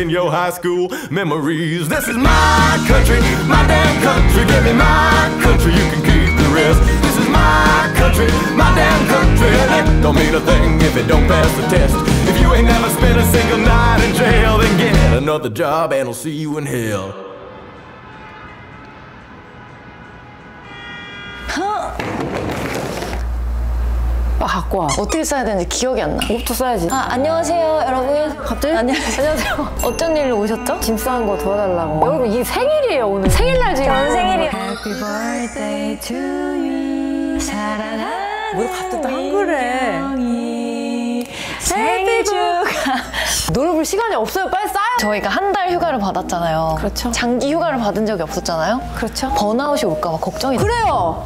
in your high school memories. This is my country, my damn country. Give me my country, you can keep the rest. This is my country, my damn country. And it don't mean a thing if it don't pass the test. If you ain't never spent a single night in jail, then get another job and I'll see you in hell. 아, 갖고 와. 어떻게 써야 되는지 기억이 안 나. 이것부터 써야지. 아, 안녕하세요, 여러분. 갑자기? 안녕하세요. 어쩐 일로 오셨죠? 짐 싸는 거 도와달라고. 여러분, 이게 생일이에요, 오늘. 생일날 지금. 전 생일이요. Happy birthday to you. 사랑하는 뭘 갑자기 또 한글에. 생일 축하. 노래 부를 시간이 없어요. 빨리 싸요. 저희가 한 달 휴가를 받았잖아요. 그렇죠. 장기 휴가를 받은 적이 없었잖아요. 그렇죠. 번아웃이 올까 봐 걱정이. 그래요.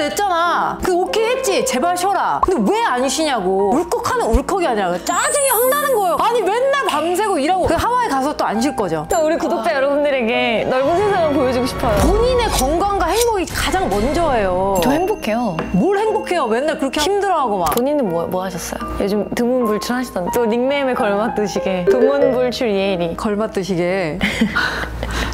그래서 냈잖아. 그 오케이 했지. 제발 쉬어라. 근데 왜 안 쉬냐고. 울컥하는 울컥이 아니라 짜증이 확 나는 거예요. 아니 맨날 밤새고 일하고 그 하와이 가서 또 안 쉴 거죠. 우리 구독자 여러분들에게 넓은 세상을 보여주고 싶어요. 본인의 건강과 행복이 가장 먼저예요. 저 행복해요. 뭘 행복해요. 맨날 그렇게 힘들어하고 막. 본인은 뭐, 뭐 하셨어요? 요즘 드문불출 하시던데 또 닉네임에 걸맞듯이게 드문불출 예일이 걸맞듯이게.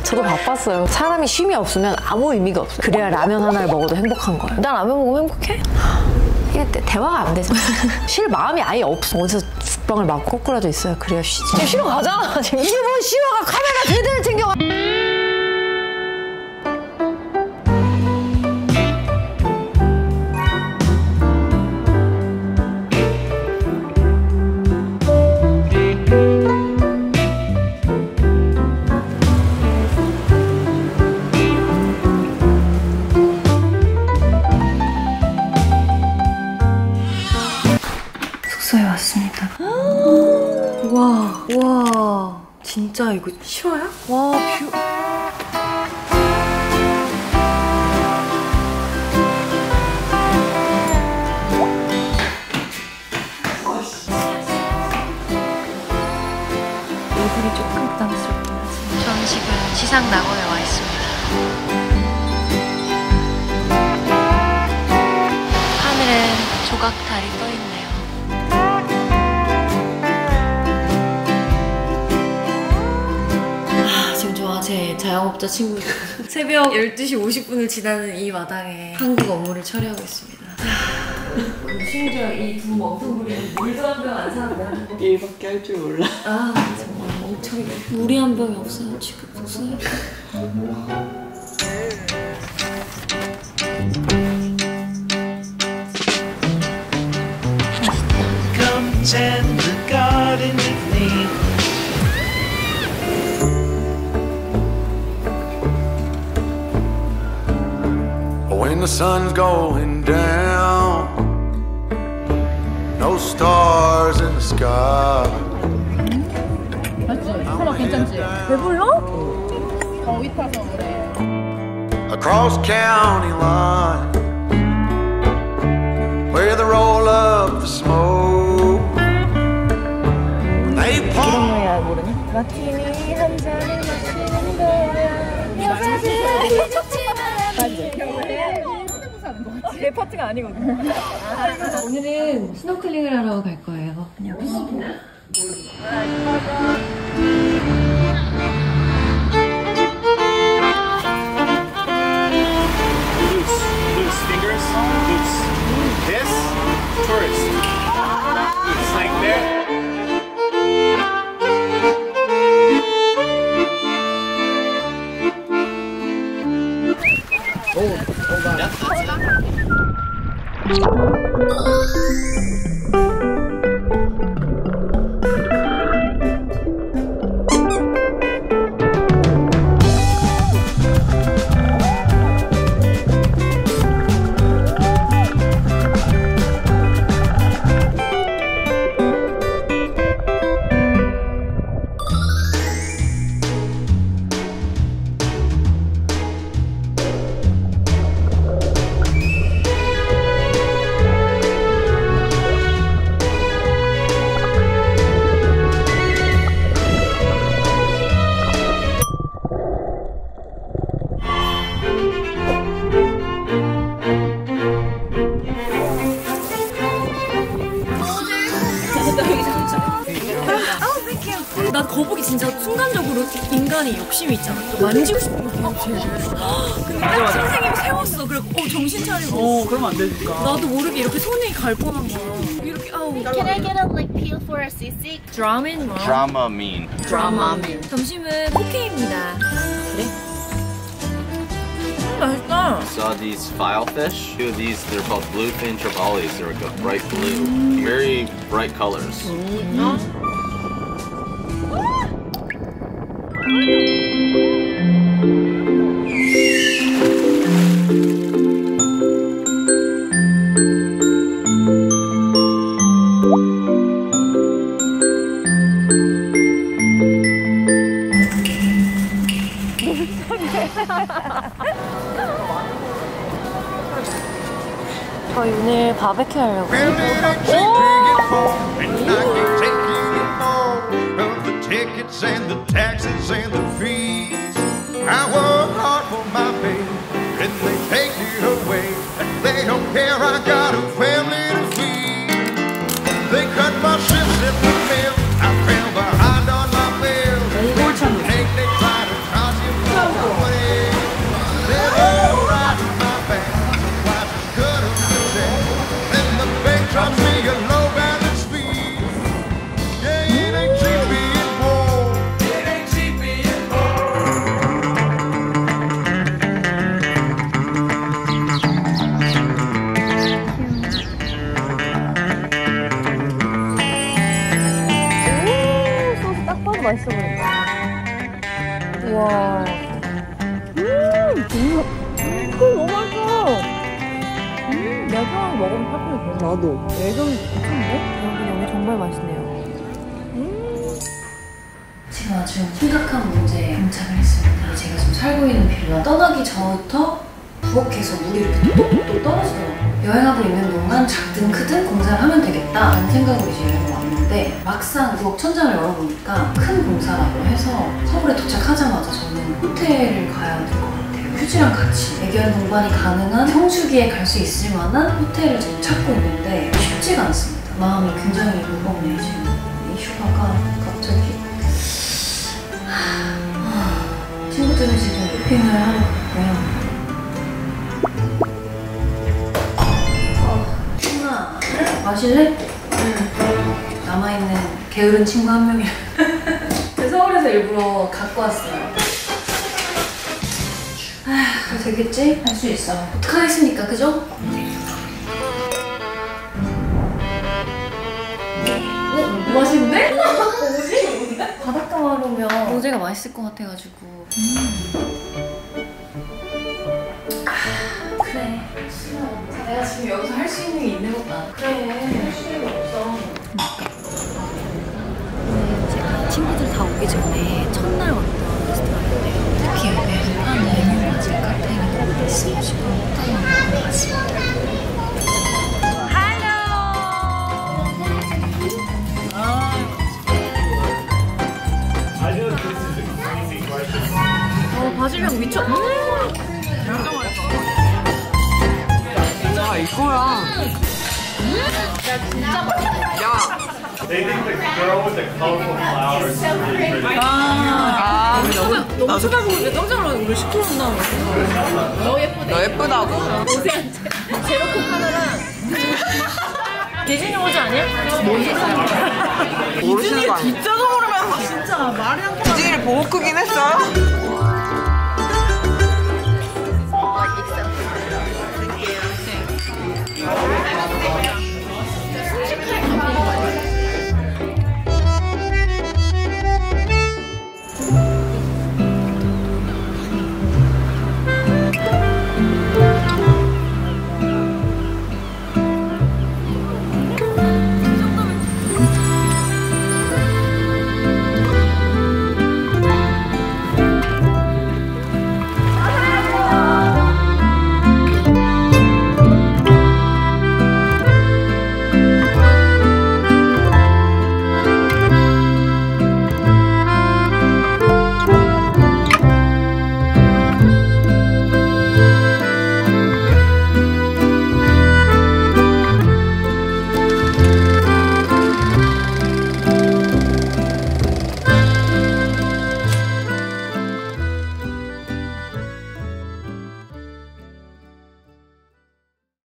저도 바빴어요. 사람이 쉼이 없으면 아무 의미가 없어요. 그래야 라면 하나를 먹어도 행복한 거예요. 난 라면 먹으면 행복해? 이게 대- 대화가 안 되죠. 쉴 마음이 아예 없어. 어디서 죽방을 막 꼬꾸라져 있어요. 그래야 쉬지. 지금 쉬러 지금 이게 뭐 쉬어가 카메라 제대로 챙겨가. 숙소에 왔습니다 와, 와 진짜 이거 실화야? 와 view. 얼굴이 조금 부담스럽긴 하지 전 지금 지상 낙원에 와 있습니다 하늘엔 조각달이 떠 제 자영업자 친구 새벽 12시 50분을 지나는 이 마당에 한국 업무를 처리하고 있습니다. 심지어 이두 멍텅구리는 물도 한 병 안 사는데 일밖에 할 줄 몰라. 아 정말 멍청이네 물이 한 병이 없어요 지금 숙소에 Come tend the garden sun's going down. No stars in the sky. 그래. Across county line, where the roll of the smoke. They pour. 마시는 거야. 오늘은 스노클링을 하러 갈 거예요 다녀오겠습니다 Loose, loose fingers, loose. This, tourist. It's like there. Oh. 인간이 욕심이 있잖아. 또 만지고 싶은 거 같아. 근데 딱 선생님이 세웠어. 그래고 어 정신 차리고. 어, 그러면 안 되니까. 나도 모르게 이렇게 손이 갈 뻔한 거야. 이렇게 아우. Can I get a like peel for a sisig? 드라멘 뭐? Drama mean. 드라마멘. 점심은 포케입니다. 그래? 음, 맛있다. saw these filefish. Two of these, they're called bluefin trevallies. They're like a bright blue, very bright colors. 저희 오늘 바베큐 하려고. Well, and the taxes and the fees. I work hard for my pay, and they take it away, they don't care. I got a family to feed. They cut my shifts 나도. 예전 괜찮은데? 여러분, 여기 정말 맛있네요. 음. 제가 지금 심각한 문제에 봉착을 했습니다. 제가 지금 살고 있는 빌라 떠나기 전부터 부엌에서 물이 이렇게 뚝뚝 떨어지더라고요. 여행하고 있는 동안 작든 크든 공사를 하면 되겠다 라는 생각으로 이제 여행을 왔는데 막상 부엌 천장을 열어보니까 큰 공사라고 해서 서울에 도착하자마자 저는 호텔을 가야 될 것 같아요. 휴지랑 같이 애견 동반이 가능한 성수기에 갈 수 있을 만한 호텔을 지금 찾고 있는데 쉽지가 않습니다. 마음이 굉장히 무겁네요 지금. 이 휴가가 갑자기 하, 친구들은 지금 쇼핑을 하러 갔고요. 친구야, 마실래? 응. 남아있는 게으른 친구 한 명이랑. 제가 서울에서 일부러 갖고 왔어요. 아, 되겠지? 할 수 있어. 어떡하겠습니까, 그죠? 어? 맛있는데? 뭐지? 바닷가 마루면 로제가 맛있을 것 같아가지고. 아, 그래. 자, 내가 지금 여기서 할 수 있는 게 있는 것도 그래. 할 수 있는 게 없어. 네, 제가 친구들 다 오기 전에 첫날 왔 바질향 미쳐. 음! 아, 이거야. They think the girl 아, 너무 쳐다보고 깜짝 놀라서 우리 시끄러운 다음 너 예쁘다. 너 예쁘다고? 옷에 제로코 카메랑 디즈니 오즈 아니야? 모르겠어요. 모르시는 거 아니야? 진짜 모르면서 진짜 말이 안 통하네. 디즈니를 보고 크긴 했어요?